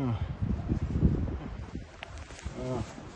嗯。嗯。